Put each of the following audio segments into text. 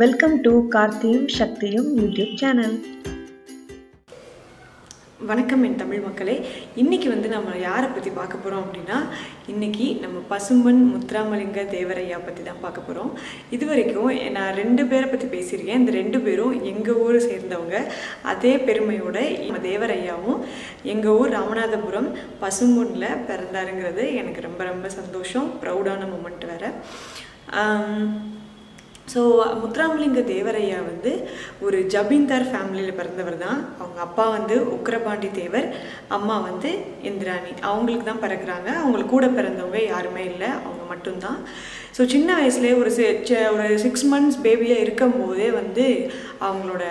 Welcome to கார்த்தியும் சக்தியும் YouTube channel வணக்கம் என் தமிழ் மக்களே. இன்றைக்கி வந்து நம்ம யாரை பற்றி பார்க்க போகிறோம் அப்படின்னா இன்றைக்கி நம்ம பசும்பன் முத்துராமலிங்க தேவரையா பற்றி தான் பார்க்க போகிறோம் இது வரைக்கும் நான் ரெண்டு பேரை பற்றி பேசியிருக்கேன். இந்த ரெண்டு பேரும் எங்கள் ஊரை சேர்ந்தவங்க. அதே பெருமையோட நம்ம தேவரையாவும் எங்கள் ஊர் ராமநாதபுரம் பசும்பொன்னில் பிறந்தாருங்கிறது எனக்கு ரொம்ப ரொம்ப சந்தோஷம். ப்ரௌடான மூமெண்ட் வேறு. ஸோ முத்துராமலிங்க தேவரையா வந்து ஒரு ஜபீன்தார் ஃபேமிலியில் பிறந்தவர் தான். அவங்க அப்பா வந்து உக்ரபாண்டி தேவர் அம்மா வந்து இந்திராணி. அவங்களுக்கு தான் பிறக்கிறாங்க. அவங்களுக்கு கூட பிறந்தவங்க யாருமே இல்லை. அவங்க மட்டும்தான். ஸோ சின்ன வயசுலேயே ஒரு ச- ஒரு சிக்ஸ் மந்த்ஸ் பேபியாக இருக்கும் போதே வந்து அவங்களோட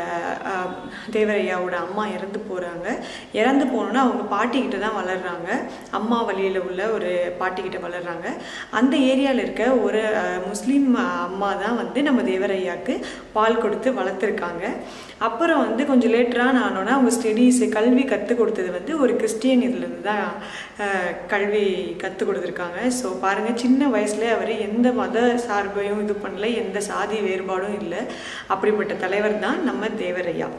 தேவரையாவோட அம்மா இறந்து போகிறாங்க இறந்து போனோன்னா அவங்க பாட்டிக்கிட்ட தான் வளர்கிறாங்க அம்மா வழியில் உள்ள ஒரு பாட்டிக்கிட்ட வளர்கிறாங்க அந்த ஏரியாவில் இருக்க ஒரு முஸ்லீம் அம்மா தான் வந்து நம்ம தேவரையாக்கு பால் கொடுத்து வளர்த்துருக்காங்க. அப்புறம் வந்து கொஞ்சம் லேட்டரான ஆனோன்னா அவங்க ஸ்டடீஸ் கல்வி கற்றுக் கொடுத்தது வந்து ஒரு கிறிஸ்டியன் இதுலேருந்து தான் கல்வி கற்றுக் கொடுத்துருக்காங்க. ஸோ பாருங்கள் சின்ன வயசுல அவர் எந்த மத சார்பையும் இது பண்ணல எந்த சாதி வேறுபாடும் இல்லை. அப்படிப்பட்ட தலைவர் தான் நம்ம தேவரையா.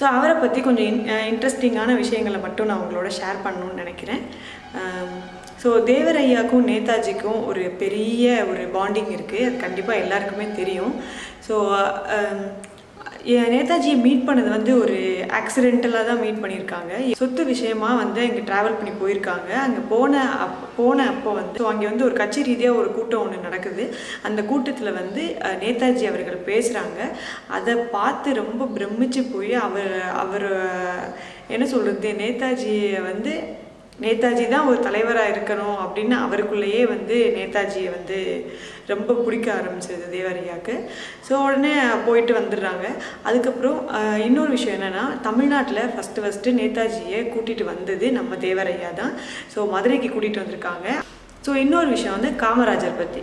ஸோ அவரை பற்றி கொஞ்சம் இன் இன்ட்ரெஸ்டிங்கான விஷயங்களை மட்டும் நான் உங்களோட ஷேர் பண்ணணும்னு நினைக்கிறேன். ஸோ தேவரையாக்கும் நேதாஜிக்கும் ஒரு பெரிய ஒரு பாண்டிங் இருக்குது அது கண்டிப்பாக எல்லாருக்குமே தெரியும். ஸோ நேதாஜியை மீட் பண்ணது வந்து ஒரு ஆக்சிடென்டலாக தான் மீட் பண்ணியிருக்காங்க. சொத்து விஷயமா வந்து இங்கே ட்ராவல் பண்ணி போயிருக்காங்க. அங்கே போன அப் போன அப்போ வந்து ஸோ அங்கே வந்து ஒரு கட்சி ரீதியாக ஒரு கூட்டம் ஒன்று நடக்குது. அந்த கூட்டத்தில் வந்து நேதாஜி அவர்கள் பேசுகிறாங்க அதை பார்த்து ரொம்ப பிரமிச்சு போய் அவர் அவர் என்ன சொல்கிறது நேதாஜியை வந்து நேதாஜி தான் ஒரு தலைவராக இருக்கணும் அப்படின்னு அவருக்குள்ளேயே வந்து நேதாஜியை வந்து ரொம்ப பிடிக்க ஆரம்பிச்சது தேவரையாக்கு. ஸோ உடனே போயிட்டு வந்துடுறாங்க. அதுக்கப்புறம் இன்னொரு விஷயம் என்னென்னா தமிழ்நாட்டில் ஃபஸ்ட்டு ஃபஸ்ட்டு நேதாஜியை கூட்டிகிட்டு வந்தது நம்ம தேவரையா தான். ஸோ மதுரைக்கு கூட்டிகிட்டு வந்திருக்காங்க. ஸோ இன்னொரு விஷயம் வந்து காமராஜர் பற்றி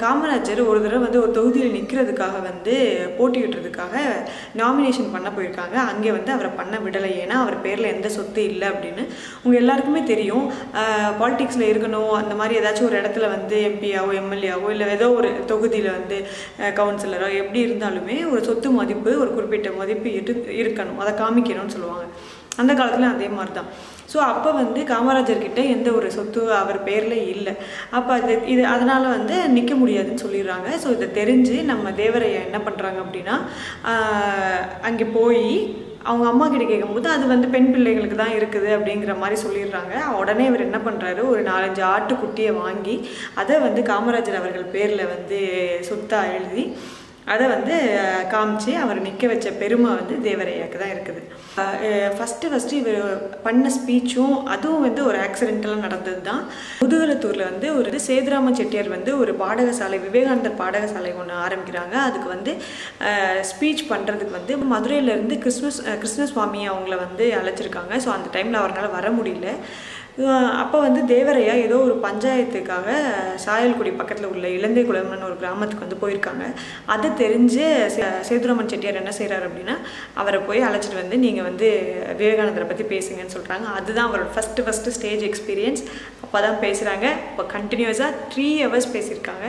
காமராஜர் ஒரு தடவை வந்து ஒரு தொகுதியில் நிற்கிறதுக்காக வந்து போட்டியிடுறதுக்காக நாமினேஷன் பண்ண போயிருக்காங்க. அங்கே வந்து அவரை பண்ண விடலை. ஏன்னா அவர் பேரில் எந்த சொத்து இல்லை அப்படின்னு உங்கள் எல்லாருக்குமே தெரியும். பாலிடிக்ஸில் இருக்கணும். அந்த மாதிரி ஏதாச்சும் ஒரு இடத்துல வந்து எம்பியாவோ எம்எல்ஏவோ இல்லை ஏதோ ஒரு தொகுதியில் வந்து கவுன்சிலரோ எப்படி இருந்தாலுமே ஒரு சொத்து மதிப்பு ஒரு குறிப்பிட்ட மதிப்பு இரு இருக்கணும். அதை காமிக்கணும்னு சொல்லுவாங்க. அந்த காலத்தில் அதே மாதிரி தான் ஸோ அப்போ வந்து காமராஜர்கிட்ட எந்த ஒரு சொத்து அவர் பேரில் இல்லை. அப்போ அது இது அதனால் வந்து நிற்க முடியாதுன்னு சொல்லிடுறாங்க. ஸோ இதை தெரிஞ்சு நம்ம தேவரையா என்ன பண்ணுறாங்க அப்படின்னா அங்கே போய் அவங்க அம்மா கிட்ட கேட்கும்போது அது வந்து பெண் பிள்ளைகளுக்கு தான் இருக்குது அப்படிங்கிற மாதிரி சொல்லிடுறாங்க. உடனே இவர் என்ன பண்ணுறாரு ஒரு நாலஞ்சு ஆட்டுக்குட்டியை வாங்கி அதை வந்து காமராஜர் அவர்கள் பேரில் வந்து சொத்தாக எழுதி அதை வந்து காமிச்சு அவர் நிற்க வச்ச பெருமை வந்து தேவரையாக்கு தான் இருக்குது. ஃபஸ்ட்டு ஃபஸ்ட்டு இவர் பண்ண ஸ்பீச்சும் அதுவும் வந்து ஒரு ஆக்சிடென்டெல்லாம் நடந்தது தான். முதுகலத்தூரில் வந்து ஒரு சேதுராம செட்டியார் வந்து ஒரு பாடகசாலை விவேகானந்தர் பாடகசாலை ஒன்று ஆரம்பிக்கிறாங்க. அதுக்கு வந்து ஸ்பீச் பண்ணுறதுக்கு வந்து மதுரையிலேருந்து கிறிஸ்மஸ் கிருஷ்ணசுவாமி அவங்கள வந்து அழைச்சிருக்காங்க. ஸோ அந்த டைமில் அவரால் வர முடியல. அப்போ வந்து தேவரையா ஏதோ ஒரு பஞ்சாயத்துக்காக சாயல்குடி பக்கத்தில் உள்ள இலந்தை குளம்னு ஒரு கிராமத்துக்கு வந்து போயிருக்காங்க. அதை தெரிஞ்சு சேதுராமன் செட்டியார் என்ன செய்கிறார் அப்படின்னா அவரை போய் அழைச்சிட்டு வந்து நீங்கள் வந்து விவேகானந்தரை பற்றி பேசுங்கன்னு சொல்கிறாங்க அதுதான் அவரோட ஃபஸ்ட்டு ஃபஸ்ட்டு ஸ்டேஜ் எக்ஸ்பீரியன்ஸ் அப்போ தான் பேசுகிறாங்க இப்போ கண்டினியூஸாக த்ரீ ஹவர்ஸ் பேசியிருக்காங்க.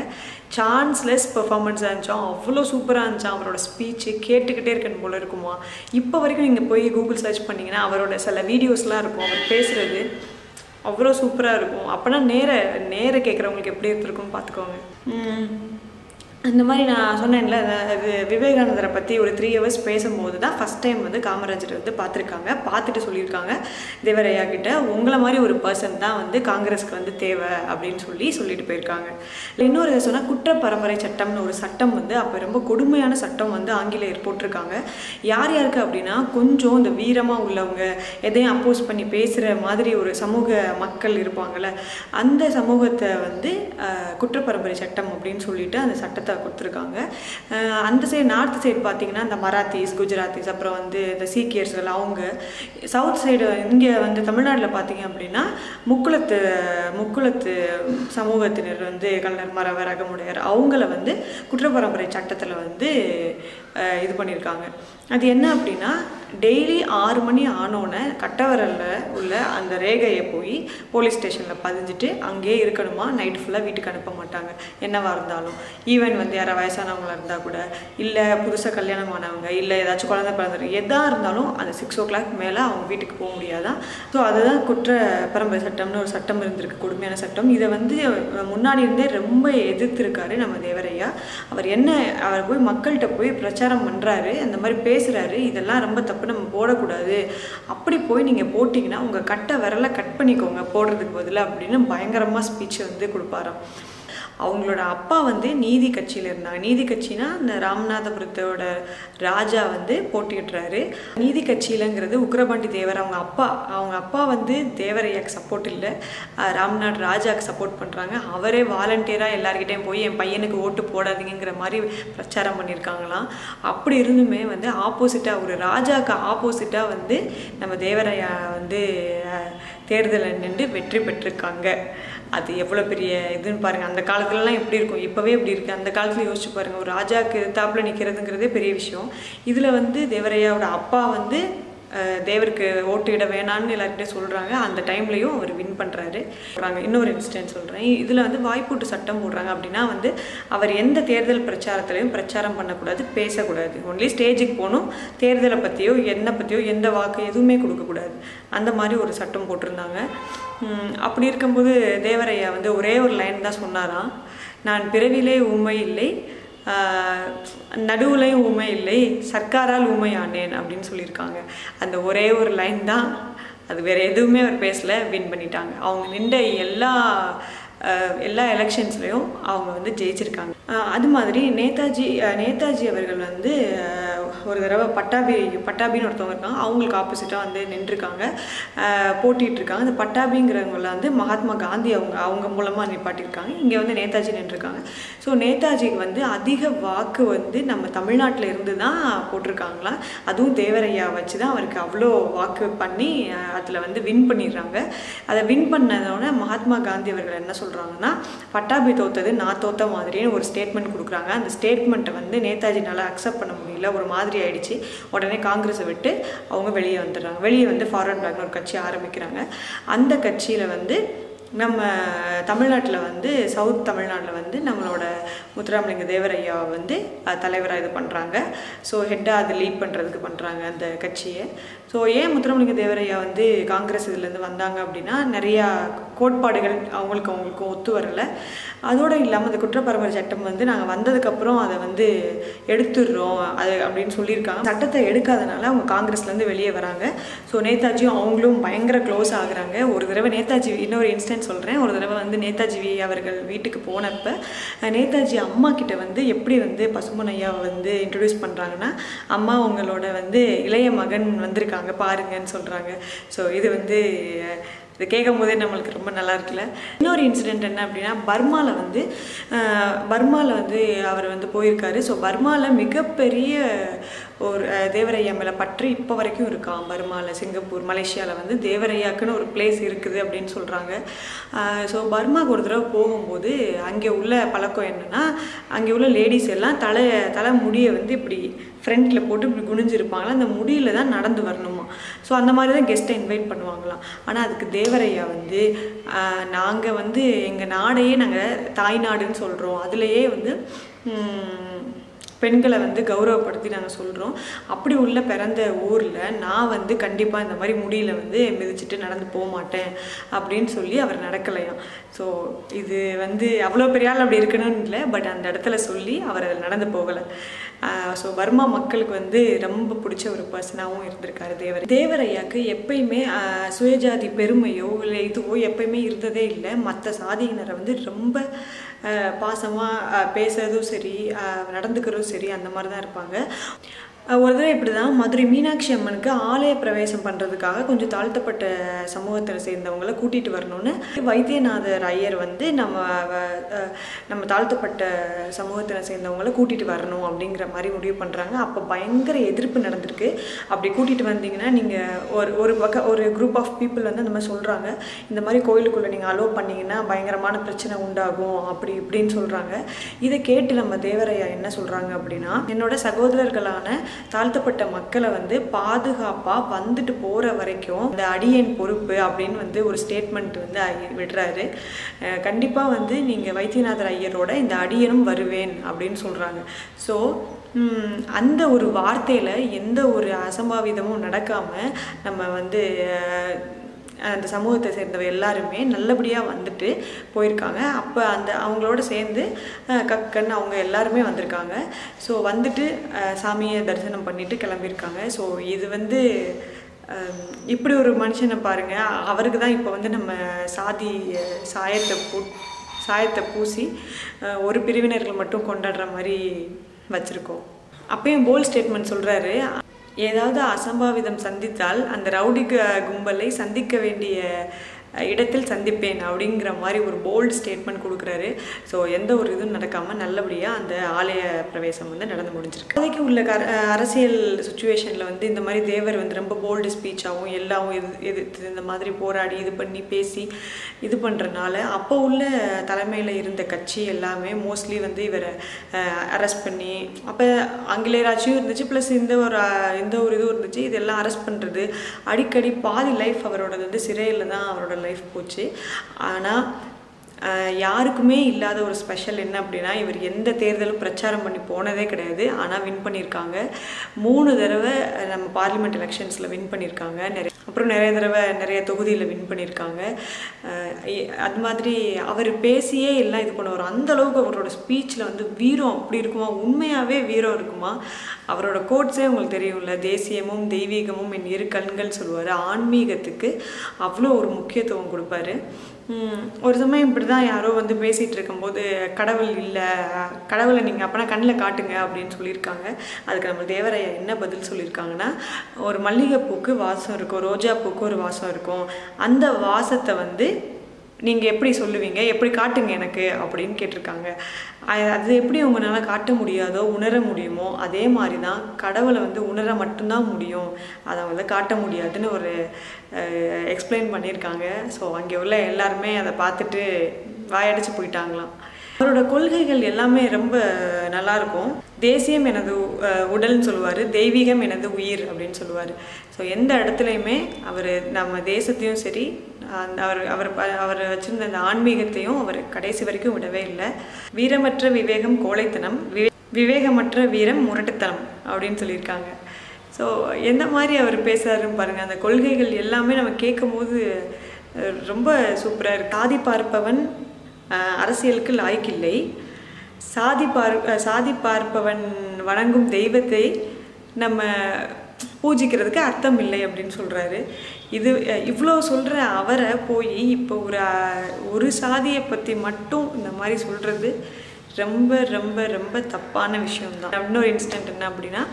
சான்ஸ்லெஸ் பெர்ஃபார்மன்ஸாக இருந்துச்சோம் அவ்வளோ சூப்பராக இருந்துச்சான் அவரோட ஸ்பீச்சு கேட்டுக்கிட்டே இருக்கணும் போல இருக்குமா? இப்போ வரைக்கும் நீங்கள் போய் கூகுள் சர்ச் பண்ணிங்கன்னா அவரோட சில வீடியோஸ்லாம் இருக்கும். அவர் பேசுகிறது அவ்வளோ சூப்பராக இருக்கும். அப்போனா நேர நேர கேட்குறவங்களுக்கு எப்படி இருந்திருக்கும்னு பார்த்துக்கோங்க அந்த மாதிரி நான் சொன்னேன்ல அது- விவேகானந்தரை பற்றி ஒரு த்ரீ ஹவர்ஸ் பேசும்போது தான் ஃபஸ்ட் டைம் வந்து காமராஜர் வந்து பார்த்துருக்காங்க. பார்த்துட்டு சொல்லியிருக்காங்க. தேவரையா கிட்ட உங்களை மாதிரி ஒரு பர்சன் தான் வந்து காங்கிரஸ்க்கு வந்து தேவை அப்படின்னு சொல்லி சொல்லிட்டு போயிருக்காங்க. இன்னொரு சொன்னால் குற்ற பரம்பரை சட்டம்னு ஒரு சட்டம் வந்து அப்போ ரொம்ப கொடுமையான சட்டம் வந்து ஆங்கிலேயர் போட்டிருக்காங்க. யார் யாருக்கு அப்படின்னா கொஞ்சம் இந்த வீரமாக உள்ளவங்க எதையும் அப்போஸ் பண்ணி பேசுகிற மாதிரி ஒரு சமூக மக்கள் இருப்பாங்கள்ல அந்த சமூகத்தை வந்து குற்ற பரம்பரை சட்டம் அப்படின்னு சொல்லிட்டு அந்த சட்டத்தை கொடுத்துருக்காங்க. அந்த சைடு நார்த் சைடு பார்த்தீங்கன்னா இந்த மராத்திஸ் குஜராத்திஸ் அப்புறம் வந்து இந்த சீக்கியர்ஸ்கள் அவங்க. சவுத் சைடு இங்கே வந்து தமிழ்நாட்டில் பார்த்தீங்க அப்படின்னா முக்குளத்து முக்குளத்து சமூகத்தினர் வந்து கல்லர் மரவர் அகமுடையர் அவங்கள வந்து குற்ற பரம்பரை சட்டத்தில் வந்து இது பண்ணியிருக்காங்க அது என்ன அப்படின்னா டெய்லி ஆறு மணி ஆனோன்னே கட்டவரலில் உள்ள அந்த ரேகையை போய் போலீஸ் ஸ்டேஷனில் பதிஞ்சிட்டு அங்கேயே இருக்கணுமா? நைட் ஃபுல்லாக வீட்டுக்கு அனுப்ப மாட்டாங்க. என்னவாக இருந்தாலும். ஈவன் வந்து யாரா வயசானவங்களாக இருந்தால் கூட இல்லை புதுசாக கல்யாணம் ஆனவங்க இல்லை ஏதாச்சும் குழந்தை பிறந்தவங்க எதாக இருந்தாலும் அந்த சிக்ஸ் ஓ கிளாக் மேலே அவங்க வீட்டுக்கு போக முடியாதான் ஸோ அதுதான் குற்ற பரம்பரை சட்டம்னு ஒரு சட்டம் இருந்திருக்கு. கொடுமையான சட்டம். இதை வந்து முன்னாடி இருந்தே ரொம்ப எதிர்த்திருக்காரு நம்ம தேவரையா. அவர் என்ன அவர் போய் மக்கள்கிட்ட போய் பிரச்சனை பிரச்சாரம் பண்ணுறாரு அந்த மாதிரி பேசுகிறாரு இதெல்லாம் ரொம்ப தப்பு நம்ம போடக்கூடாது. அப்படி போய் நீங்கள் போட்டிங்கன்னா உங்கள் கட்டை விரலை கட் பண்ணிக்கோங்க போடுறதுக்கு பதிலாக அப்படின்னு பயங்கரமாக ஸ்பீச் வந்து கொடுப்பாராம். அவங்களோட அப்பா வந்து நீதி கட்சியில் இருந்தாங்க. நீதி கட்சினா இந்த ராமநாதபுரத்தோட ராஜா வந்து போட்டியிடுறாரு. நீதி கட்சியிலங்கிறது உக்ரபாண்டி தேவர் அவங்க அப்பா அவங்க அப்பா வந்து தேவரையாக்கு சப்போர்ட் இல்லை. ராம்நாத் ராஜாவுக்கு சப்போர்ட் பண்ணுறாங்க அவரே வாலண்டியராக எல்லாருக்கிட்டையும் போய் என் பையனுக்கு ஓட்டு போடாதீங்கிற மாதிரி பிரச்சாரம் பண்ணியிருக்காங்களாம். அப்படி இருந்துமே வந்து ஆப்போசிட்டாக ஒரு ராஜாவுக்கு ஆப்போசிட்டாக வந்து நம்ம தேவரையா வந்து தேர்தலில் நின்று வெற்றி பெற்றிருக்காங்க. அது எவ்வளோ பெரிய இதுன்னு பாருங்கள் அந்த காலத்துலலாம் எப்படி இருக்கும்? இப்போவே எப்படி இருக்குது அந்த காலத்தில் யோசிச்சு பாருங்கள் ஒரு ராஜாக்கு தாப்பில் நிற்கிறதுங்கிறதே பெரிய விஷயம். இதில் வந்து தேவரையாவோட அப்பா வந்து தேவருக்கு ஓட்டு இட வேணான்னு எல்லாருக்கிட்டே சொல்கிறாங்க அந்த டைம்லையும் அவர் வின் பண்ணுறாரு சொல்கிறாங்க இன்னொரு இன்சிடென்ட் சொல்கிறேன் இதில் வந்து வாய்ப்பூட்டு சட்டம் போடுறாங்க அப்படின்னா வந்து அவர் எந்த தேர்தல் பிரச்சாரத்துலையும் பிரச்சாரம் பண்ணக்கூடாது பேசக்கூடாது. ஒன்லி ஸ்டேஜுக்கு போகணும். தேர்தலை பற்றியோ என்ன பற்றியோ எந்த வாக்கு எதுவுமே கொடுக்கக்கூடாது. அந்த மாதிரி ஒரு சட்டம் போட்டிருந்தாங்க. அப்படி இருக்கும்போது தேவரையா வந்து ஒரே ஒரு லைன் தான் சொன்னாராம். நான் பிறவிலே உண்மை இல்லை. நடுவுலையும் ஊமை இல்லை சர்க்காரால் ஊமையானேன் அப்படின்னு சொல்லியிருக்காங்க. அந்த ஒரே ஒரு லைன் தான் அது வேற எதுவுமே அவர் பேசல வின் பண்ணிட்டாங்க. அவங்க நின்ற எல்லா எல்லா எலெக்ஷன்ஸ்லேயும் அவங்க வந்து ஜெயிச்சிருக்காங்க. அது மாதிரி நேதாஜி நேதாஜி அவர்கள் வந்து ஒரு தடவை பட்டாபி பட்டாபின்னு ஒருத்தவங்க இருக்காங்க. அவங்களுக்கு ஆப்போசிட்டாக வந்து நின்றுருக்காங்க. போட்டிகிட்ருக்காங்க இருக்காங்க அந்த பட்டாபிங்கிறவங்கள வந்து மகாத்மா காந்தி அவங்க அவங்க மூலமாக நிப்பாட்டியிருக்காங்க. இங்கே வந்து நேதாஜி நின்றுருக்காங்க. ஸோ நேதாஜிக்கு வந்து அதிக வாக்கு வந்து நம்ம தமிழ்நாட்டில் இருந்து தான் போட்டிருக்காங்களாம் அதுவும் தேவரையா வச்சு தான் அவருக்கு அவ்வளோ வாக்கு பண்ணி அதில் வந்து வின் பண்ணிடுறாங்க. அதை வின் பண்ணதோட மகாத்மா காந்தி அவர்கள் என்ன சொல்கிறாங்கன்னா பட்டாபி தோத்தது நான் தோத்த மாதிரின்னு ஒரு ஸ்டே ஸ்டேட்மெண்ட் கொடுக்குறாங்க. அந்த ஸ்டேட்மெண்ட்டை வந்து நேதாஜினால் அக்செப்ட் பண்ண முடியல. ஒரு மாதிரி ஆயிடுச்சு. உடனே காங்கிரஸை விட்டு அவங்க வெளியே வந்துடுறாங்க. வெளியே வந்து ஃபார்வர்ட் பேக்னு ஒரு கட்சி ஆரம்பிக்கிறாங்க. அந்த கட்சியில் வந்து நம்ம தமிழ்நாட்டில் வந்து சவுத் தமிழ்நாட்டில் வந்து நம்மளோட முத்துராமலிங்க தேவரையா வந்து தலைவராக இது பண்ணுறாங்க ஸோ ஹெட்டாக அதை லீட் பண்ணுறதுக்கு பண்ணுறாங்க அந்த கட்சியை. ஸோ ஏன் முத்துராமலிங்க தேவரையா வந்து காங்கிரஸ் இதுலேருந்து வந்தாங்க அப்படின்னா நிறையா கோட்பாடுகள் அவங்களுக்கு அவங்களுக்கும் ஒத்து வரலை. அதோடு இல்லாமல் அந்த குற்றப்பரம்பரை சட்டம் வந்து நாங்கள் வந்ததுக்கப்புறம் அதை வந்து எடுத்துடுறோம் அது அப்படின்னு சொல்லியிருக்காங்க. சட்டத்தை எடுக்காதனால அவங்க காங்கிரஸ்லேருந்து வெளியே வராங்க. ஸோ நேதாஜியும் அவங்களும் பயங்கர க்ளோஸ் ஆகுறாங்க. ஒரு தடவை நேதாஜி இன்னொரு இன்ஸ்டன்ட் சொல்கிறேன் ஒரு தடவை வந்து நேதாஜி அவர்கள் வீட்டுக்கு போனப்போ நேதாஜி அம்மா கிட்ட வந்து எப்படி வந்து பசுமன் ஐயாவை வந்து இன்ட்ரடியூஸ் பண்ணுறாங்கன்னா அம்மா அவங்களோட வந்து இளைய மகன் வந்திருக்காங்க. பாருங்கன்னு சொல்கிறாங்க ஸோ இது வந்து இதை கேட்கும் போதே நம்மளுக்கு ரொம்ப நல்லா இருக்குல்ல. இன்னொரு இன்சிடெண்ட் என்ன அப்படின்னா பர்மாவில் வந்து பர்மாவில் வந்து அவர் வந்து போயிருக்காரு. ஸோ பர்மாவில் மிகப்பெரிய ஒரு தேவரையா மேலே பற்று இப்போ வரைக்கும் இருக்கான் பர்மாவில் சிங்கப்பூர் மலேசியாவில் வந்து தேவரையாக்குன்னு ஒரு பிளேஸ் இருக்குது அப்படின்னு சொல்கிறாங்க ஸோ பர்மாவுக்கு ஒரு தடவை போகும்போது அங்கே உள்ள பழக்கம் என்னென்னா அங்கே உள்ள லேடிஸ் எல்லாம் தலை தலை முடியை வந்து இப்படி ஃப்ரண்ட்டில் போட்டு இப்படி குனிஞ்சிருப்பாங்களா? அந்த முடியில தான் நடந்து வரணுமா? ஸோ அந்த மாதிரி தான் கெஸ்ட்டை இன்வைட் பண்ணுவாங்களாம். ஆனால் அதுக்கு தேவரையா வந்து நாங்கள் வந்து எங்கள் நாடையே நாங்கள் தாய்நாடுன்னு சொல்கிறோம் அதுலேயே வந்து பெண்களை வந்து கௌரவப்படுத்தி நாங்கள் சொல்கிறோம் அப்படி உள்ள பிறந்த ஊரில் நான் வந்து கண்டிப்பாக இந்த மாதிரி முடியல வந்து மிதிச்சிட்டு நடந்து போக மாட்டேன் அப்படின்னு சொல்லி அவர் நடக்கலையாம். ஸோ இது வந்து அவ்வளோ பெரிய ஆள் அப்படி இருக்கணும்னு இல்லை பட் அந்த இடத்துல சொல்லி அவர் அதில் நடந்து போகலை. ஸோ வர்மா மக்களுக்கு வந்து ரொம்ப பிடிச்ச ஒரு பர்சனாகவும் இருந்திருக்காரு தேவர். தேவரையாக்கு எப்பயுமே சுயஜாதி பெருமையோ இல்லை இதுவோ எப்பயுமே இருந்ததே இல்லை. மற்ற சாதியினரை வந்து ரொம்ப பாசமாக பேசுறதும் சரி நடந்துக்கிறதும் சரி அந்த மாதிரி தான் இருப்பாங்க. ஒரு தடவை இப்படி தான் மதுரை மீனாட்சி அம்மனுக்கு ஆலய பிரவேசம் பண்ணுறதுக்காக கொஞ்சம் தாழ்த்தப்பட்ட சமூகத்தில் சேர்ந்தவங்களை கூட்டிகிட்டு வரணும்னு வைத்தியநாதர் ஐயர் வந்து நம்ம வ- நம்ம தாழ்த்தப்பட்ட சமூகத்தில் சேர்ந்தவங்களை கூட்டிகிட்டு வரணும் அப்படிங்கிற மாதிரி முடிவு பண்ணுறாங்க அப்போ பயங்கர எதிர்ப்பு நடந்திருக்கு. அப்படி கூட்டிகிட்டு வந்தீங்கன்னா நீங்கள் ஒரு ஒரு பக்கம் ஒரு குரூப் ஆஃப் பீப்புள் வந்து அந்த மாதிரி சொல்கிறாங்க இந்த மாதிரி கோயிலுக்குள்ளே நீங்கள் அலோவ் பண்ணிங்கன்னா பயங்கரமான பிரச்சனை உண்டாகும் அப்படி இப்படின்னு சொல்கிறாங்க இதை கேட்டு நம்ம தேவரையா என்ன சொல்கிறாங்க அப்படின்னா என்னோட சகோதரர்களான தாழ்த்தப்பட்ட மக்களை வந்து பாதுகாப்பாக வந்துட்டு போகிற வரைக்கும் இந்த அடியேன் பொறுப்பு அப்படின்னு வந்து ஒரு ஸ்டேட்மெண்ட் வந்து விடுறாரு. கண்டிப்பாக வந்து நீங்கள் வைத்தியநாதர் ஐயரோட இந்த அடியனும் வருவேன் அப்படின்னு சொல்கிறாங்க ஸோ அந்த ஒரு வார்த்தையில் எந்த ஒரு அசம்பாவிதமும் நடக்காமல் நம்ம வந்து அஹ், அந்த சமூகத்தை சேர்ந்தவ எல்லாருமே நல்லபடியாக வந்துட்டு போயிருக்காங்க. அப்போ அந்த அவங்களோட சேர்ந்து கக்கன் அவங்க எல்லாருமே வந்திருக்காங்க. ஸோ வந்துட்டு சாமியை தரிசனம் பண்ணிட்டு கிளம்பியிருக்காங்க. ஸோ இது வந்து இப்படி ஒரு மனுஷனை பாருங்க. அவருக்கு தான் இப்போ வந்து நம்ம சாதி சாயத்தை பூ சாயத்தை பூசி ஒரு பிரிவினர்கள் மட்டும் கொண்டாடுற மாதிரி வச்சுருக்கோம். அப்பயும் போல் ஸ்டேட்மெண்ட் சொல்கிறாரு ஏதாவது அசம்பாவிதம் சந்தித்தால் அந்த ரவுடி கும்பலை சந்திக்க வேண்டிய இடத்தில் சந்திப்பேன் அப்படிங்கிற மாதிரி ஒரு போல்டு ஸ்டேட்மெண்ட் கொடுக்குறாரு. ஸோ எந்த ஒரு இதுவும் நடக்காமல் நல்லபடியாக அந்த ஆலய பிரவேசம் வந்து நடந்து முடிஞ்சிருக்கு. அதுக்கு உள்ள கர அரசியல் சுச்சுவேஷனில் வந்து இந்த மாதிரி தேவர் வந்து ரொம்ப போல்டு ஸ்பீச்சாகவும் எல்லாவும் எது எதிர்த்து இந்த மாதிரி போராடி இது பண்ணி பேசி இது பண்ணுறனால அப்போ உள்ள தலைமையில் இருந்த கட்சி எல்லாமே மோஸ்ட்லி வந்து இவரை அரெஸ்ட் பண்ணி அப்போ ஆங்கிலேயராட்சியும் இருந்துச்சு ப்ளஸ் இந்த ஒரு இந்த ஒரு இதுவும் இருந்துச்சு. இதெல்லாம் அரெஸ்ட் பண்ணுறது அடிக்கடி பாதி லைஃப் அவரோடது வந்து சிறையில் தான் அவரோட லைஃப் போச்சு. ஆனால் யாருக்குமே இல்லாத ஒரு ஸ்பெஷல் என்ன அப்படின்னா இவர் எந்த தேர்தலும் பிரச்சாரம் பண்ணி போனதே கிடையாது. ஆனால் வின் பண்ணியிருக்காங்க. மூணு தடவை நம்ம பார்லிமெண்ட் எலெக்ஷன்ஸில் வின் பண்ணியிருக்காங்க. நிறைய அப்புறம் நிறைய தடவை நிறைய தொகுதியில் வின் பண்ணியிருக்காங்க. அது மாதிரி அவர் பேசியே எல்லாம் இது பண்ணுவார். அந்த அளவுக்கு அவரோட ஸ்பீச்சில் வந்து வீரம் அப்படி இருக்குமா? உண்மையாகவே வீரம் இருக்குமா? அவரோட கோட்ஸே உங்களுக்கு தெரியும்ல தேசியமும் தெய்வீகமும் என் இரு கண்கள் சொல்லுவார். ஆன்மீகத்துக்கு அவ்வளோ ஒரு முக்கியத்துவம் கொடுப்பாரு. ஒரு சமயம் இப்படி தான் யாரோ வந்து பேசிகிட்டு இருக்கும்போது கடவுள் இல்லை கடவுளை நீங்கள் அப்போனா கண்ணில் காட்டுங்க அப்படின்னு சொல்லியிருக்காங்க. அதுக்கு நம்ம தேவரையா என்ன பதில் சொல்லியிருக்காங்கன்னா ஒரு மல்லிகைப்பூக்கு வாசம் இருக்கும் ரோஜா பூக்கு ஒரு வாசம் இருக்கும். அந்த வாசத்தை வந்து நீங்கள் எப்படி சொல்லுவீங்க? எப்படி காட்டுங்க எனக்கு? அப்படின்னு கேட்டிருக்காங்க. அது எப்படி உங்களால் காட்ட முடியாதோ உணர முடியுமோ அதே மாதிரி தான் கடவுளை வந்து உணர மட்டும்தான் முடியும். அதை வந்து காட்ட முடியாதுன்னு ஒரு எக்ஸ்பிளைன் பண்ணியிருக்காங்க. ஸோ அங்கே உள்ள எல்லாருமே அதை பார்த்துட்டு வாயடிச்சு போயிட்டாங்களாம். அவரோட கொள்கைகள் எல்லாமே ரொம்ப நல்லா இருக்கும். தேசியம் எனது உடல்னு சொல்லுவார். தெய்வீகம் எனது உயிர் அப்படின்னு சொல்லுவார். ஸோ எந்த இடத்துலையுமே அவர் நம்ம தேசத்தையும் சரி அவர் அவர் அவர் வச்சிருந்த அந்த ஆன்மீகத்தையும் அவர் கடைசி வரைக்கும் விடவே இல்லை. வீரமற்ற விவேகம் கோழைத்தனம் விவேகமற்ற வீரம் முரட்டுத்தனம் அப்படின்னு சொல்லியிருக்காங்க. ஸோ எந்த மாதிரி அவர் பேசுறாருன்னு பாருங்கள் அந்த கொள்கைகள் எல்லாமே நம்ம கேட்கும்போது ரொம்ப சூப்பராக இருக்கு. காதி பார்ப்பவன் அரசியலுக்கு லாய்க்கில்லை. சாதி பார் சாதி பார்ப்பவன் வணங்கும் தெய்வத்தை நம்ம பூஜிக்கிறதுக்கு அர்த்தம் இல்லை அப்படின்னு சொல்கிறாரு இது இவ்வளோ சொல்கிற அவரை போய் இப்போ ஒரு ஒரு சாதியை பற்றி மட்டும் இந்த மாதிரி சொல்கிறது ரொம்ப ரொம்ப ரொம்ப தப்பான விஷயம்தான். இன்னொரு இன்சிடென்ட் என்ன அப்படின்னா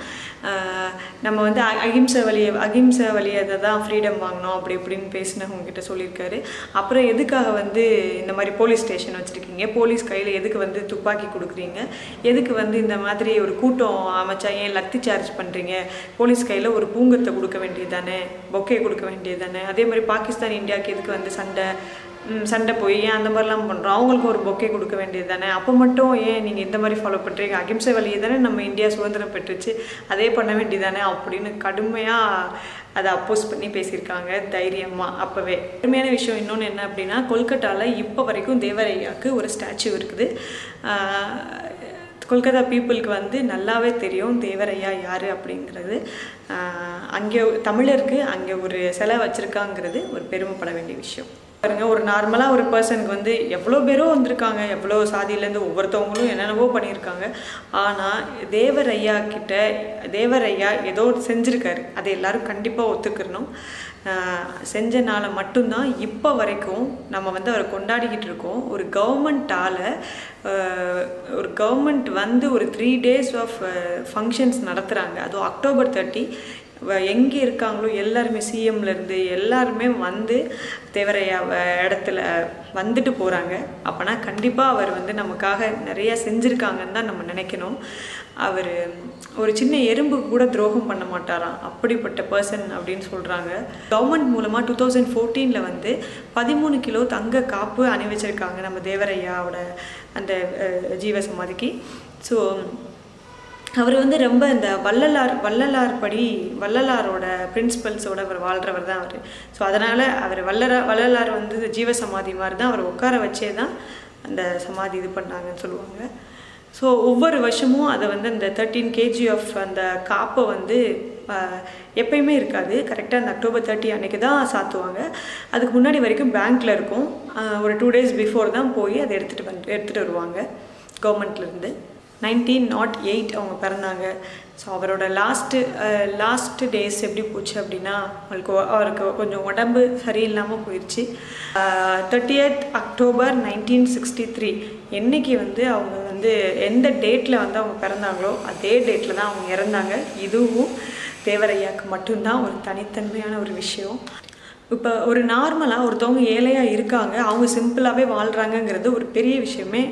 நம்ம வந்து அகிம்சை வழியை அகிம்சை வழியை தான் ஃப்ரீடம் வாங்கினோம் அப்படி இப்படின்னு பேசினவங்க கிட்ட சொல்லியிருக்காரு. அப்புறம் எதுக்காக வந்து இந்த மாதிரி போலீஸ் ஸ்டேஷன் வச்சுருக்கீங்க? போலீஸ் கையில் எதுக்கு வந்து துப்பாக்கி கொடுக்குறீங்க? எதுக்கு வந்து இந்த மாதிரி ஒரு கூட்டம் அமைச்சா ஏன் லத்தி சார்ஜ் பண்ணுறீங்க போலீஸ் கையில் ஒரு பூங்கத்தை கொடுக்க வேண்டியது தானே பொக்கே கொடுக்க வேண்டியது தானே அதே மாதிரி பாகிஸ்தான் இந்தியாவுக்கு எதுக்கு வந்து சண்டை? சண்டை போய் ஏன் அந்த மாதிரிலாம் பண்ணுறோம் அவங்களுக்கு ஒரு பொக்கே கொடுக்க வேண்டியது தானே. அப்போ மட்டும் ஏன் நீங்கள் இந்த மாதிரி ஃபாலோ பண்ணுறீங்க அகிம்சை வழியை தானே நம்ம இந்தியா சுதந்திரம் பெற்றுச்சு. அதே பண்ண வேண்டியதானே அப்படின்னு கடுமையாக அதை அப்போஸ் பண்ணி பேசியிருக்காங்க தைரியமாக அப்போவே. உண்மையான விஷயம் இன்னொன்று என்ன அப்படின்னா கொல்கட்டாவில் இப்போ வரைக்கும் தேவரையாவுக்கு ஒரு ஸ்டாச்சு இருக்குது. கொல்கத்தா பீப்புளுக்கு வந்து நல்லாவே தெரியும் தேவரையா யார் அப்படிங்கிறது. அங்கே தமிழருக்கு அங்கே ஒரு சிலை வச்சுருக்காங்கிறது ஒரு பெருமைப்பட வேண்டிய விஷயம். பாருங்க ஒரு நார்மலாக ஒரு பர்சனுக்கு வந்து எவ்வளோ பேரோ வந்திருக்காங்க எவ்வளோ சாதியிலேருந்து ஒவ்வொருத்தவங்களும் என்னென்னவோ பண்ணியிருக்காங்க. ஆனால் தேவரையா கிட்ட தேவரையா ஏதோ செஞ்சுருக்காரு. அதை எல்லாரும் கண்டிப்பாக ஒத்துக்கிறணும் செஞ்சனால மட்டும்தான் இப்போ வரைக்கும் நம்ம வந்து அவரை கொண்டாடிக்கிட்டு இருக்கோம். ஒரு கவர்மெண்ட்டால் ஒரு கவர்மெண்ட் வந்து ஒரு த்ரீ டேஸ் ஆஃப் ஃபங்க்ஷன்ஸ் நடத்துகிறாங்க அதுவும் அக்டோபர் தேர்ட்டி எங்கே இருக்காங்களோ எல்லாருமே சிஎம்லேருந்து எல்லாருமே வந்து தேவரையா இடத்துல வந்துட்டு போகிறாங்க அப்போனா கண்டிப்பாக அவர் வந்து நமக்காக நிறையா செஞ்சுருக்காங்கன்னு தான் நம்ம நினைக்கணும். அவர் ஒரு சின்ன எறும்பு கூட துரோகம் பண்ண மாட்டாராம். அப்படிப்பட்ட பர்சன் அப்படின்னு சொல்கிறாங்க கவர்மெண்ட் மூலமாக டூ தௌசண்ட் ஃபோர்டீனில் வந்து பதிமூணு கிலோ தங்க காப்பு அணிவிச்சிருக்காங்க நம்ம தேவரையாவோட அந்த ஜீவசமாதிக்கு. ஜீவ ஸோ அவர் வந்து ரொம்ப இந்த வள்ளலார் வள்ளலார் படி வள்ளலாரோட பிரின்சிபல்ஸோட அவர் வாழ்கிறவர் தான் அவர். ஸோ அதனால் அவர் வல்லரா வள்ளலார் வந்து ஜீவ சமாதி மாதிரி தான் அவர் உட்கார வச்சே தான் அந்த சமாதி இது பண்ணாங்கன்னு சொல்லுவாங்க. ஸோ ஒவ்வொரு வருஷமும் அதை வந்து அந்த தேர்ட்டீன் கேஜி ஆஃப் அந்த காப்பை வந்து எப்பயுமே இருக்காது. கரெக்டாக அந்த அக்டோபர் தேர்ட்டி அன்னைக்கு தான் சாத்துவாங்க. அதுக்கு முன்னாடி வரைக்கும் பேங்க்கில் இருக்கும். ஒரு டூ டேஸ் பிஃபோர் தான் போய் அதை எடுத்துகிட்டு வந்து எடுத்துகிட்டு வருவாங்க கவர்மெண்ட்லேருந்து நைன்டீன் நாட் எயிட் அவங்க பிறந்தாங்க. ஸோ அவரோட லாஸ்ட்டு லாஸ்ட்டு டேஸ் எப்படி போச்சு அப்படின்னா அவளுக்கு அவருக்கு கொஞ்சம் உடம்பு சரியில்லாமல் போயிடுச்சு thirtieth October nineteen sixty three என்னைக்கு வந்து அவங்க வந்து எந்த டேட்டில் வந்து அவங்க பிறந்தாங்களோ அதே டேட்டில் தான் அவங்க இறந்தாங்க. இதுவும் தேவரையாக்கு மட்டும்தான் ஒரு தனித்தன்மையான ஒரு விஷயம். இப்போ ஒரு நார்மலாக ஒருத்தவங்க ஏழையாக இருக்காங்க அவங்க சிம்பிளாகவே வாழ்கிறாங்கங்கிறது ஒரு பெரிய விஷயமே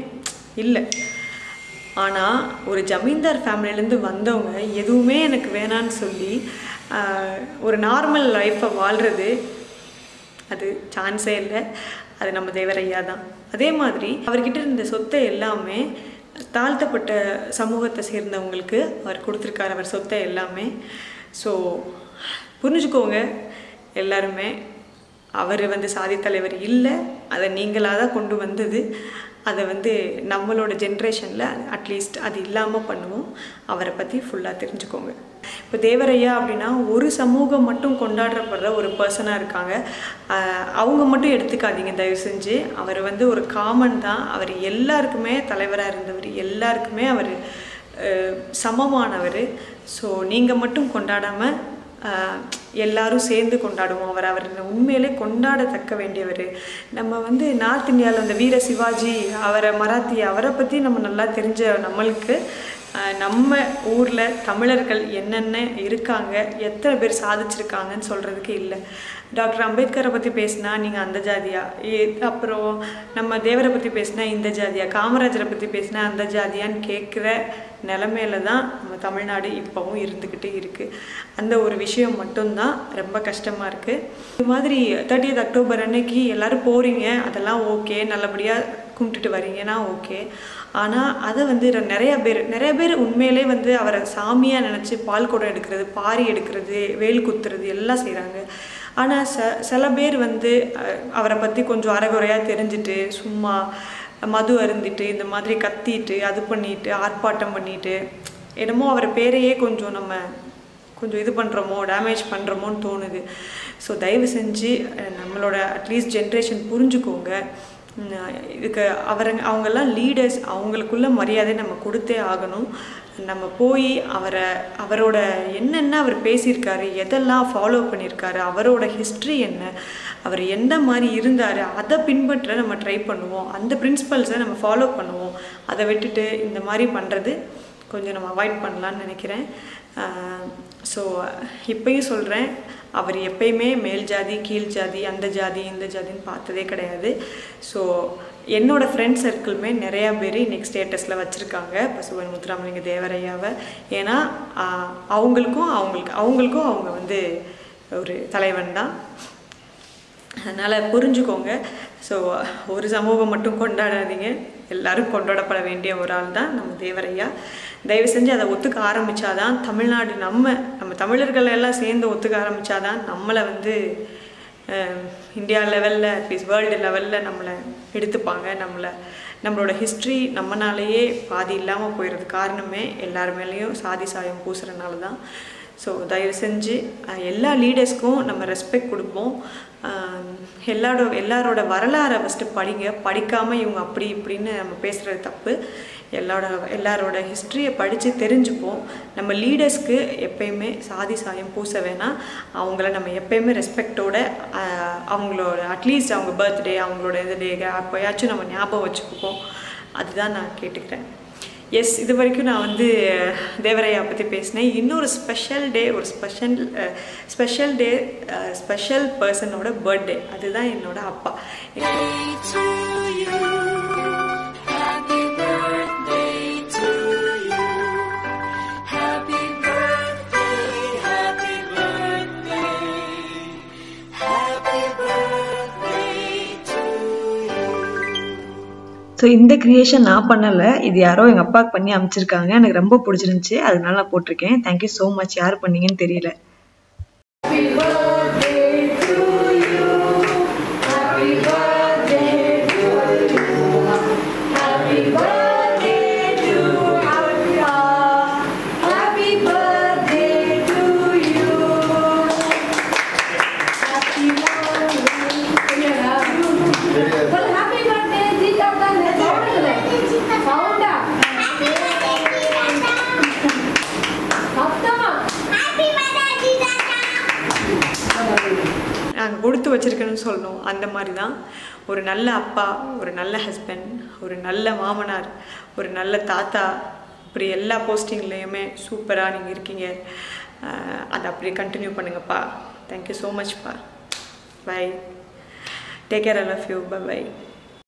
இல்லை. ஆனால் ஒரு ஜமீன்தார் ஃபேமிலியிலேருந்து வந்தவங்க எதுவுமே எனக்கு வேணான்னு சொல்லி ஒரு நார்மல் லைஃப்பை வாழ்கிறது அது சான்ஸே இல்லை. அது நம்ம தேவரையா தான். அதே மாதிரி அவர்கிட்ட இருந்த சொத்தை எல்லாமே தாழ்த்தப்பட்ட சமூகத்தை சேர்ந்தவங்களுக்கு அவர் கொடுத்துருக்காரு அவர் சொத்தை எல்லாமே. ஸோ புரிஞ்சுக்கோங்க எல்லாருமே அவர் வந்து சாதி தலைவர் இல்லை அதை நீங்களாக தான் கொண்டு வந்தது. அதை வந்து நம்மளோட ஜென்ரேஷனில் அட்லீஸ்ட் அது இல்லாமல் பண்ணுவோம். அவரை பற்றி ஃபுல்லாக தெரிஞ்சுக்கோங்க. இப்போ தேவரையா அப்படின்னா ஒரு சமூகம் மட்டும் கொண்டாடப்படுற ஒரு பர்சனாக இருக்காங்க. அவங்க மட்டும் எடுத்துக்காதீங்க. தயவு செஞ்சு அவர் வந்து ஒரு காமன் தான். அவர் எல்லாருக்குமே தலைவராக இருந்தவர். எல்லாருக்குமே அவர் சமமானவர். ஸோ நீங்கள் மட்டும் கொண்டாடாமல் எல்லாரும் சேர்ந்து கொண்டாடுவோம். அவர் அவர் உண்மையிலே கொண்டாடத்தக்க வேண்டியவர். நம்ம வந்து நார்த் இந்தியாவில் அந்த வீர சிவாஜி அவரை மராத்தி அவரை பற்றி நம்ம நல்லா தெரிஞ்ச நம்மளுக்கு நம்ம ஊரில் தமிழர்கள் என்னென்ன இருக்காங்க எத்தனை பேர் சாதிச்சிருக்காங்கன்னு சொல்கிறதுக்கு இல்லை. டாக்டர் அம்பேத்கரை பற்றி பேசினா நீங்கள் அந்த ஜாதியா? ஏ- அப்புறம் நம்ம தேவரை பற்றி பேசினா இந்த ஜாதியா? காமராஜரை பற்றி பேசினா அந்த ஜாதியான்னு கேட்குற நிலமையில தான் நம்ம தமிழ்நாடு இப்போவும் இருந்துக்கிட்டு இருக்குது அந்த ஒரு விஷயம் மட்டும்தான் ரொம்ப கஷ்டமாக இருக்குது இது மாதிரி தேர்ட்டியத் அக்டோபர் அன்னைக்கு எல்லோரும் போகிறீங்க அதெல்லாம் ஓகே நல்லபடியாக கும்பிட்டுட்டு வரீங்கன்னா ஓகே ஆனால் அதை வந்து நிறையா பேர் நிறைய பேர் உண்மையிலே வந்து அவரை சாமியாக நினச்சி பால் குடம் எடுக்கிறது பாரி எடுக்கிறது வேல் குத்துறது எல்லாம் செய்கிறாங்க ஆனால் ச சில பேர் வந்து அவரை பற்றி கொஞ்சம் அரைகுறையாக தெரிஞ்சுட்டு சும்மா மது அருந்திட்டு இந்த மாதிரி கத்திட்டு அது பண்ணிட்டு ஆர்ப்பாட்டம் பண்ணிட்டு என்னமோ அவர் பேரையே கொஞ்சம் நம்ம கொஞ்சம் இது பண்ணுறோமோ டேமேஜ் பண்ணுறோமோன்னு தோணுது. ஸோ தயவு செஞ்சு நம்மளோட அட்லீஸ்ட் ஜென்ரேஷன் புரிஞ்சுக்கோங்க. இதுக்கு அவருங்க அவங்கெல்லாம் லீடர்ஸ் அவங்களுக்குள்ள மரியாதை நம்ம கொடுத்தே ஆகணும். நம்ம போய் அவரை அவரோட என்னென்ன அவர் பேசியிருக்காரு எதெல்லாம் ஃபாலோ பண்ணியிருக்காரு அவரோட ஹிஸ்ட்ரி என்ன அவர் எந்த மாதிரி இருந்தார் அதை பின்பற்ற நம்ம ட்ரை பண்ணுவோம். அந்த பிரின்சிபல்ஸை நம்ம ஃபாலோ பண்ணுவோம். அதை விட்டுட்டு இந்த மாதிரி பண்ணுறது கொஞ்சம் நம்ம அவாய்ட் பண்ணலான்னு நினைக்கிறேன். ஸோ இப்பயும் சொல்கிறேன் அவர் எப்பயுமே மேல் ஜாதி கீழ் ஜாதி அந்த ஜாதி இந்த ஜாதின்னு பார்த்ததே கிடையாது. ஸோ என்னோடய ஃப்ரெண்ட் சர்க்கிளுமே நிறையா பேர் இன்றைக்கி ஸ்டேட்டஸில் வச்சுருக்காங்க. பசுவன் முத்துராமலிங்க தேவரையாவை. ஏன்னா அவங்களுக்கும் அவங்களுக்கு அவங்களுக்கும் அவங்க வந்து ஒரு தலைவன் தான். அதனால் புரிஞ்சுக்கோங்க. ஸோ ஒரு சமூகம் மட்டும் கொண்டாடாதீங்க. எல்லாரும் கொண்டாடப்பட வேண்டிய ஒரு ஆள் தான் நம்ம தேவரையா. தயவு செஞ்சு அதை ஒத்துக்க ஆரம்பித்தாதான் தமிழ்நாடு நம்ம நம்ம தமிழர்கள் எல்லாம் சேர்ந்து ஒத்துக்க ஆரம்பித்தாதான் நம்மளை வந்து இந்தியா லெவலில் அட்லீஸ்ட் வேர்ல்டு லெவலில் நம்மளை எடுத்துப்பாங்க. நம்மளை நம்மளோட ஹிஸ்ட்ரி நம்மனாலேயே பாதி இல்லாமல் போயிடுறது காரணமே எல்லார் மேலேயும் சாதி சாயம் பூசுறதுனால தான் ஸோ தயவு செஞ்சு எல்லா லீடர்ஸ்க்கும் நம்ம ரெஸ்பெக்ட் கொடுப்போம். எல்லாரோட எல்லாரோட வரலாறை ஃபஸ்ட்டு படிங்க. படிக்காமல் இவங்க அப்படி இப்படின்னு நம்ம பேசுகிறது தப்பு. எல்லாரோட எல்லாரோட ஹிஸ்ட்ரியை படித்து தெரிஞ்சுப்போம். நம்ம லீடர்ஸ்க்கு எப்பயுமே சாதி சாயம் பூச வேணாம். அவங்கள நம்ம எப்பயுமே ரெஸ்பெக்டோட அவங்களோட அட்லீஸ்ட் அவங்க பர்த்டே அவங்களோட இது டே அப்போயாச்சும் நம்ம ஞாபகம் வச்சுக்குப்போம் அதுதான் நான் கேட்டுக்கிறேன். எஸ் இது வரைக்கும் நான் வந்து தேவரையா பற்றி பேசினேன். இன்னொரு ஸ்பெஷல் டே ஒரு ஸ்பெஷல் ஸ்பெஷல் டே ஸ்பெஷல் பர்சனோட பர்த்டே அதுதான் என்னோட அப்பா. ஸோ இந்த கிரியேஷன் நான் பண்ணலை. இது யாரோ எங்கள் அப்பாவுக்கு பண்ணி அமைச்சிருக்காங்க. எனக்கு ரொம்ப பிடிச்சிருந்துச்சி. அதனால நான் போட்டிருக்கேன். தேங்க்யூ ஸோ மச் யார் பண்ணீங்கன்னு தெரியல. இருக்குன்னு சொல்லணும். அந்த மாதிரி தான் ஒரு நல்ல அப்பா ஒரு நல்ல ஹஸ்பண்ட் ஒரு நல்ல மாமனார் ஒரு நல்ல தாத்தா இப்படி எல்லா போஸ்டிங்லேயுமே சூப்பராக நீங்கள் இருக்கீங்க. அதை அப்படியே கண்டினியூ பண்ணுங்கப்பா. Thank you so மச்ப்பா bye take care I love you bye bye